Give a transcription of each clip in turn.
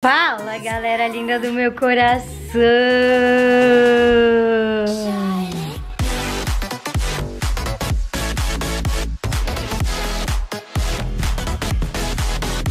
Fala, galera linda do meu coração!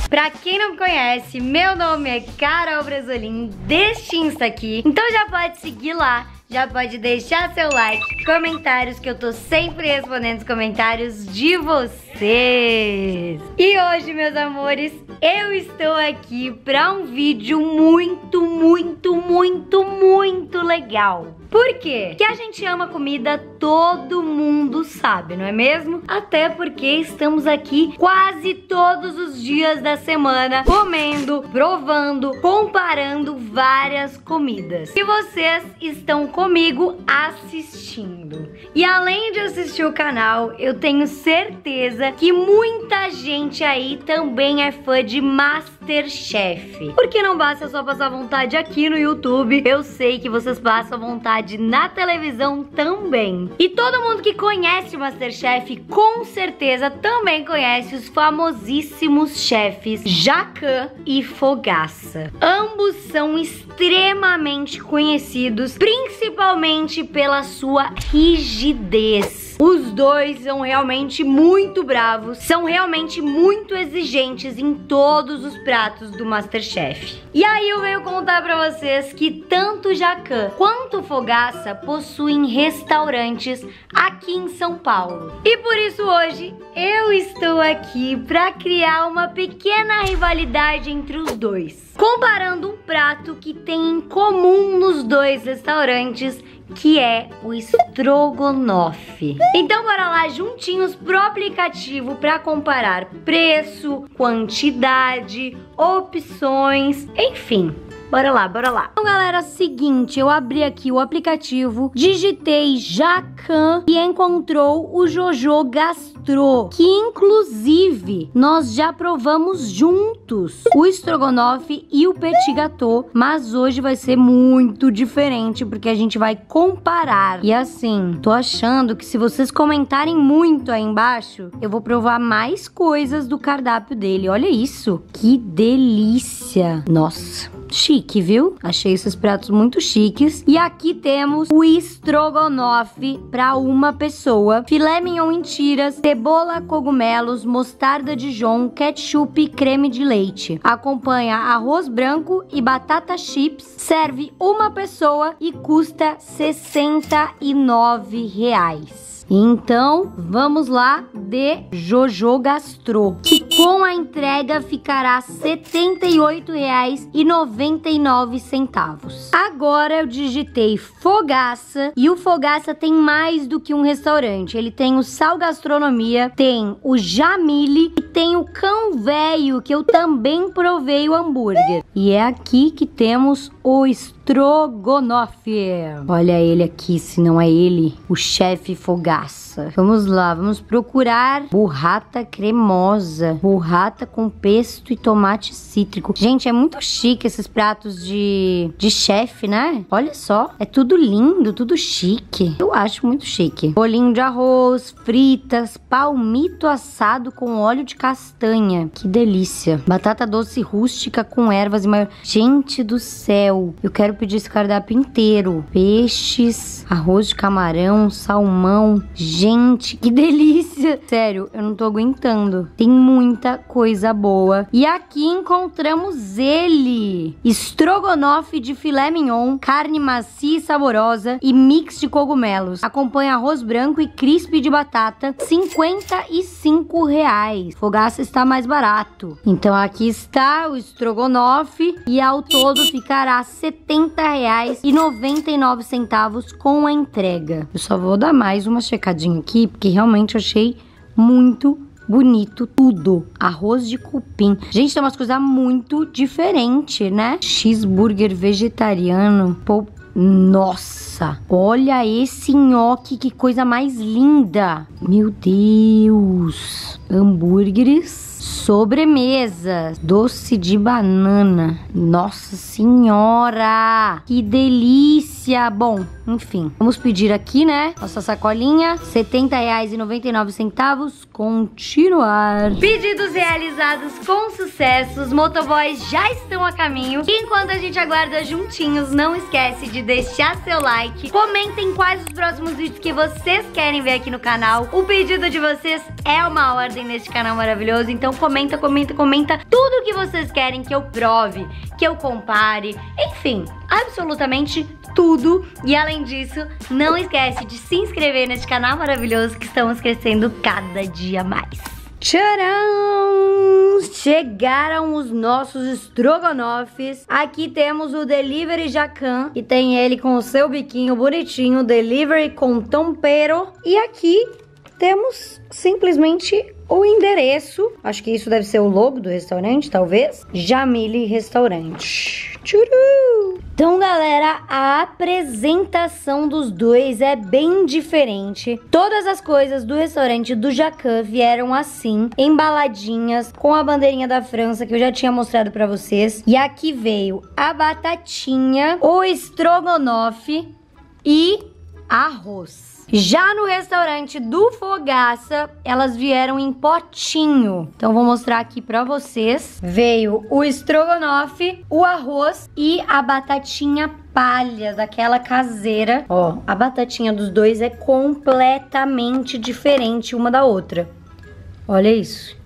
Pra quem não me conhece, meu nome é Carol Brasolim, deste Insta aqui. Então já pode seguir lá, já pode deixar seu like, comentários, que eu tô sempre respondendo os comentários de vocês. E hoje, meus amores, eu estou aqui para um vídeo muito, muito, muito, muito legal. Por quê? Que a gente ama comida, todo mundo sabe, não é mesmo? Até porque estamos aqui quase todos os dias da semana comendo, provando, comparando várias comidas. E vocês estão comigo assistindo. E além de assistir o canal, eu tenho certeza que muita gente aí também é fã de Masterchef. Porque não basta só passar vontade aqui no YouTube, eu sei que vocês passam vontade na televisão também. E todo mundo que conhece o Masterchef, com certeza também conhece os famosíssimos chefes Jacan e Fogaça. Ambos são extremamente conhecidos, principalmente pela sua rigidez os dois são realmente muito bravos, são realmente muito exigentes em todos os pratos do Masterchef. E aí eu venho contar pra vocês que tanto Jacan quanto Fogaça possuem restaurantes aqui em São Paulo. E por isso hoje eu estou aqui pra criar uma pequena rivalidade entre os dois. Comparando um prato que tem em comum nos dois restaurantes que é o estrogonofe. Então bora lá juntinhos pro aplicativo para comparar preço, quantidade, opções, enfim. Bora lá, bora lá. Então, galera, seguinte, eu abri aqui o aplicativo, digitei Jacan e encontrou o Jojo Gastro, que inclusive nós já provamos juntos o estrogonofe e o petit gâteau, mas hoje vai ser muito diferente porque a gente vai comparar. E assim, tô achando que se vocês comentarem muito aí embaixo, eu vou provar mais coisas do cardápio dele. Olha isso, que delícia. Nossa, chique, viu? Achei esses pratos muito chiques. E aqui temos o estrogonofe para uma pessoa, filé mignon em tiras, cebola, cogumelos, mostarda de Dijon, ketchup e creme de leite. Acompanha arroz branco e batata chips. Serve uma pessoa e custa 69 reais. Então, vamos lá de Jojo Gastro, que com a entrega ficará R$ 78,99. Agora eu digitei Fogaça e o Fogaça tem mais do que um restaurante. Ele tem o Sal Gastronomia, tem o Jamile e tem o Cão Velho, que eu também provei o hambúrguer. E é aqui que temos o estrogonofe. Olha ele aqui, se não é ele, o chefe Fogaça. Vamos lá, vamos procurar burrata cremosa, burrata com pesto e tomate cítrico. Gente, é muito chique esses pratos de, de chefe, né? Olha só, é tudo lindo, tudo chique. Eu acho muito chique. Bolinho de arroz, fritas, palmito assado com óleo de castanha. Que delícia. Batata doce rústica com ervas e maio. Gente do céu, eu quero pedir esse cardápio inteiro. Peixes, arroz de camarão, salmão. Gente, que delícia! Sério, eu não tô aguentando. Tem muita coisa boa. E aqui encontramos ele: estrogonofe de filé mignon, carne macia e saborosa e mix de cogumelos. Acompanha arroz branco e crisp de batata, 55 reais. Fogaça está mais barato. Então aqui está o estrogonofe e ao todo ficará 70 reais e 99 centavos com a entrega. Eu só vou dar mais uma checadinha aqui, porque realmente achei muito bonito tudo. Arroz de cupim. Gente, tem umas coisas muito diferentes, né? Cheeseburger vegetariano. Pô, Nossa, olha esse nhoque, que coisa mais linda. Meu Deus. Hambúrgueres Sobremesa, doce de banana. Nossa senhora, que delícia! Bom, enfim, vamos pedir aqui, né? Nossa sacolinha, R$ 70,99. Continuar. Pedidos realizados com sucesso. Os motoboys já estão a caminho. Enquanto a gente aguarda juntinhos, não esquece de deixar seu like. Comentem quais os próximos vídeos que vocês querem ver aqui no canal. O pedido de vocês é uma ordem neste canal maravilhoso. Então comenta, comenta, comenta tudo que vocês querem que eu prove, que eu compare. Enfim, absolutamente tudo. E além disso, não esquece de se inscrever neste canal maravilhoso que estamos crescendo cada dia mais. Tcharam! Chegaram os nossos estrogonofes. Aqui temos o Delivery Jacan, que tem ele com o seu biquinho bonitinho, Delivery com tempero. E aqui temos simplesmente o endereço. Acho que isso deve ser o logo do restaurante, talvez. Jamile Restaurante. Tchuru! Então, galera, a apresentação dos dois é bem diferente. Todas as coisas do restaurante do Jacan vieram assim, embaladinhas, com a bandeirinha da França que eu já tinha mostrado pra vocês. E aqui veio a batatinha, o estrogonofe e arroz. Já no restaurante do Fogaça, elas vieram em potinho. Então vou mostrar aqui pra vocês. Veio o estrogonofe, o arroz e a batatinha palha daquela caseira. Ó, a batatinha dos dois é completamente diferente uma da outra. Olha isso.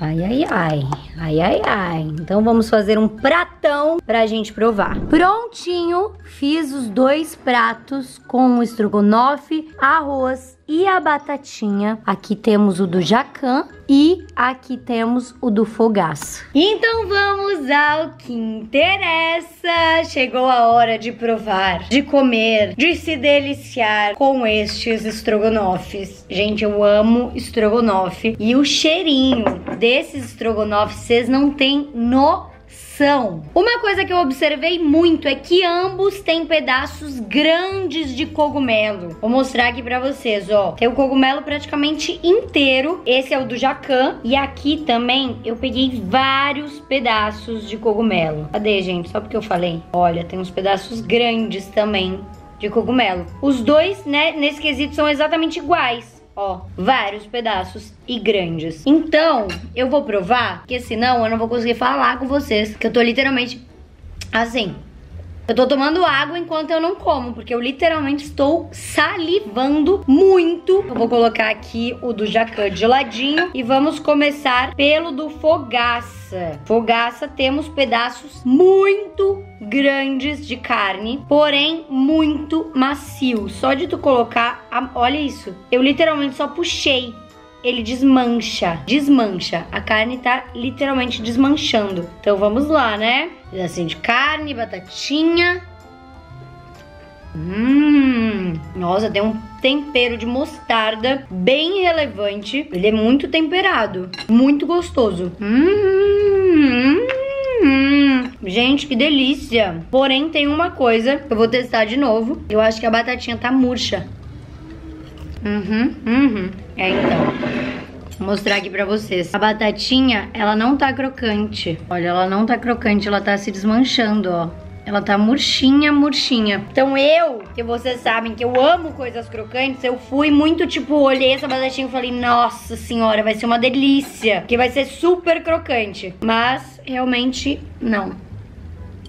Ai, ai, ai. Ai, ai, ai. Então vamos fazer um pratão pra gente provar. Prontinho, fiz os dois pratos com o estrogonofe, arroz e a batatinha. Aqui temos o do jacan e aqui temos o do fogaço. Então vamos ao que interessa. Chegou a hora de provar, de comer, de se deliciar com estes estrogonofes. Gente, eu amo estrogonofe e o cheirinho desses estrogonofes vocês não têm no são. Uma coisa que eu observei muito é que ambos têm pedaços grandes de cogumelo. Vou mostrar aqui pra vocês, ó. Tem o cogumelo praticamente inteiro. Esse é o do jacan. E aqui também eu peguei vários pedaços de cogumelo. Cadê, gente? Só porque eu falei. Olha, tem uns pedaços grandes também de cogumelo. Os dois, né, nesse quesito são exatamente iguais. Ó, vários pedaços e grandes. Então, eu vou provar, porque senão eu não vou conseguir falar com vocês. Que eu tô literalmente assim. Eu tô tomando água enquanto eu não como, porque eu literalmente estou salivando muito. Eu vou colocar aqui o do jacan de ladinho e vamos começar pelo do fogaça. Fogaça temos pedaços muito grandes de carne, porém muito macio. Só de tu colocar, a... olha isso. Eu literalmente só puxei ele desmancha, desmancha. A carne tá literalmente desmanchando. Então vamos lá, né? Pedacinho de carne, batatinha. Hum, nossa, tem um tempero de mostarda bem relevante. Ele é muito temperado, muito gostoso. Hum, hum, gente, que delícia. Porém, tem uma coisa que eu vou testar de novo. Eu acho que a batatinha tá murcha. Uhum, uhum. É, então. Vou mostrar aqui pra vocês. A batatinha, ela não tá crocante. Olha, ela não tá crocante, ela tá se desmanchando, ó. Ela tá murchinha, murchinha. Então eu, que vocês sabem que eu amo coisas crocantes, eu fui muito, tipo, olhei essa batatinha e falei, nossa senhora, vai ser uma delícia. Que vai ser super crocante. Mas, realmente, não.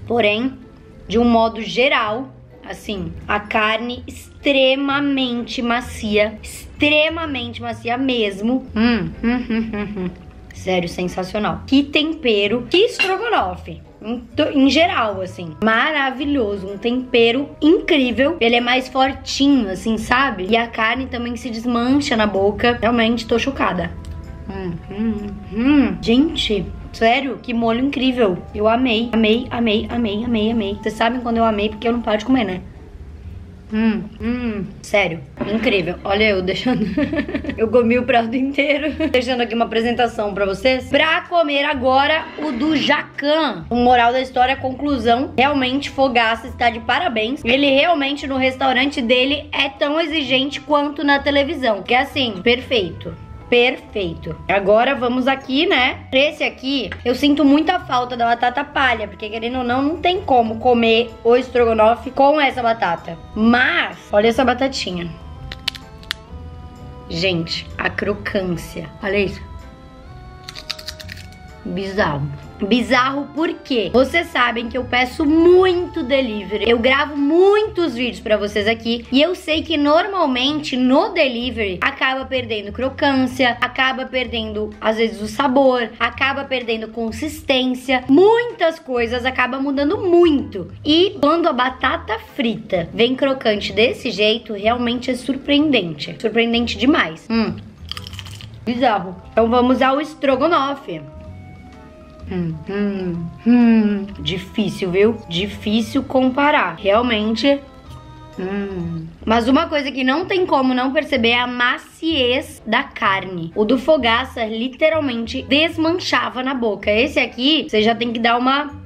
Porém, de um modo geral, assim, a carne extremamente macia, extremamente macia mesmo. Hum, hum, hum, hum, hum. Sério, sensacional. Que tempero, que estrogonofe. Em, em, geral, assim, maravilhoso, um tempero incrível. Ele é mais fortinho, assim, sabe? E a carne também se desmancha na boca. Realmente, tô chocada. Hum, hum, hum. Gente, sério, que molho incrível. Eu amei, amei, amei, amei, amei, amei. Vocês sabem quando eu amei porque eu não paro de comer, né? Hum, hum, sério, incrível. Olha eu deixando. eu comi o prato inteiro. deixando aqui uma apresentação pra vocês. Pra comer agora o do Jacan. O moral da história, conclusão. Realmente, Fogaça está de parabéns. Ele realmente no restaurante dele é tão exigente quanto na televisão. Que é assim, perfeito. Perfeito. Agora vamos aqui, né? Esse aqui, eu sinto muita falta da batata palha, porque querendo ou não, não tem como comer o estrogonofe com essa batata. Mas, olha essa batatinha. Gente, a crocância. Olha isso. Bizarro. Bizarro porque vocês sabem que eu peço muito delivery. Eu gravo muitos vídeos para vocês aqui e eu sei que normalmente no delivery acaba perdendo crocância, acaba perdendo às vezes o sabor, acaba perdendo consistência, muitas coisas acaba mudando muito. E quando a batata frita vem crocante desse jeito, realmente é surpreendente. Surpreendente demais. Hum. Bizarro. Então vamos ao estrogonofe. Hum, hum, hum. Difícil, viu? Difícil comparar. Realmente. Hum. Mas uma coisa que não tem como não perceber é a maciez da carne. O do fogaça literalmente desmanchava na boca. Esse aqui, você já tem que dar uma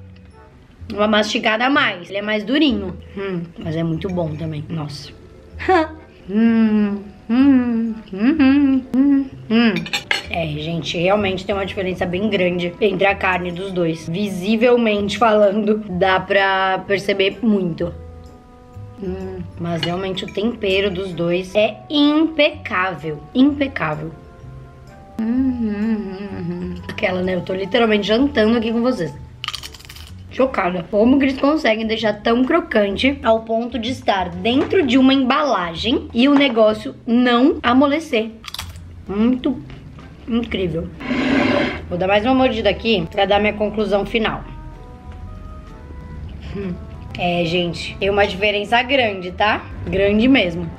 uma mastigada a mais. Ele é mais durinho. Hum, mas é muito bom também. Nossa. hum, hum, hum, hum, hum. É, gente, realmente tem uma diferença bem grande entre a carne dos dois. Visivelmente falando, dá pra perceber muito. Hum, mas realmente o tempero dos dois é impecável. Impecável. Hum, hum, hum, Aquela, né? Eu tô literalmente jantando aqui com vocês. Chocada. Como que eles conseguem deixar tão crocante ao ponto de estar dentro de uma embalagem e o negócio não amolecer? Muito Incrível. Vou dar mais uma mordida aqui pra dar minha conclusão final. Hum. É, gente, tem uma diferença grande, tá? Grande mesmo.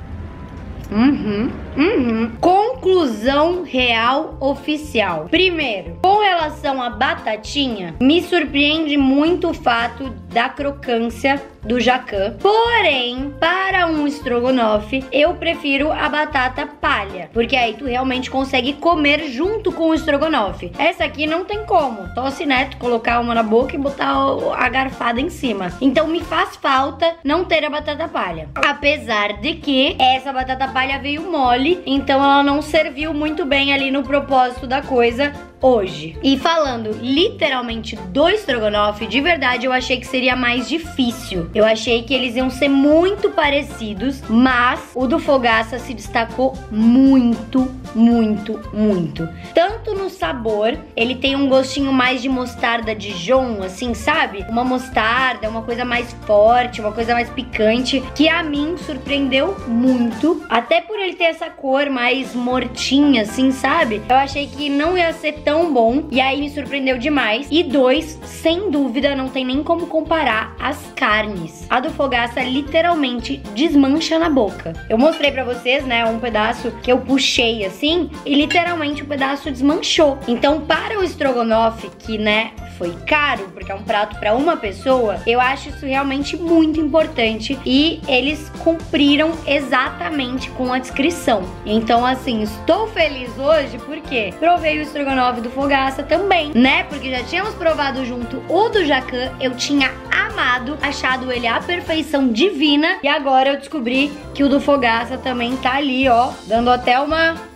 Uhum, uhum. Conclusão real oficial. Primeiro, com relação à batatinha, me surpreende muito o fato da crocância do jacan. Porém, para um estrogonofe, eu prefiro a batata palha, porque aí tu realmente consegue comer junto com o estrogonofe. Essa aqui não tem como. Tosse, né? Tu colocar uma na boca e botar a garfada em cima. Então me faz falta não ter a batata palha. Apesar de que essa batata palha veio mole, então ela não serviu muito bem ali no propósito da coisa hoje. E falando literalmente do estrogonofe, de verdade eu achei que seria mais difícil. Eu achei que eles iam ser muito parecidos, mas o do Fogaça se destacou muito, muito, muito. Tanto no sabor, ele tem um gostinho mais de mostarda Dijon, assim, sabe? Uma mostarda, uma coisa mais forte, uma coisa mais picante, que a mim surpreendeu muito. Até por ele ter essa cor mais mortinha, assim, sabe? Eu achei que não ia ser tão bom, e aí me surpreendeu demais. E dois, sem dúvida, não tem nem como comparar as carnes. A do Fogaça literalmente desmancha na boca. Eu mostrei pra vocês, né, um pedaço que eu puxei assim, e literalmente o pedaço desmanchou. Então, para o estrogonofe, que, né, foi caro, porque é um prato para uma pessoa, eu acho isso realmente muito importante e eles cumpriram exatamente com a descrição. Então, assim, estou feliz hoje porque provei o estrogonofe do Fogaça também, né? Porque já tínhamos provado junto o do Jacan, eu tinha amado, achado ele a perfeição divina e agora eu descobri que o do Fogaça também tá ali, ó, dando até uma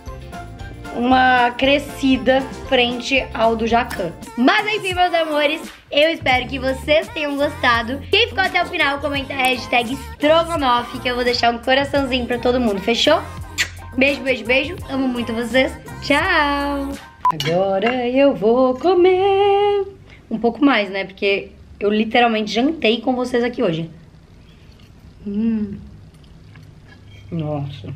uma crescida frente ao do Jacan. Mas enfim, meus amores, eu espero que vocês tenham gostado. Quem ficou até o final, comenta a hashtag Strogonoff, que eu vou deixar um coraçãozinho pra todo mundo, fechou? Beijo, beijo, beijo. Amo muito vocês. Tchau! Agora eu vou comer um pouco mais, né? Porque eu literalmente jantei com vocês aqui hoje. Hum. Nossa.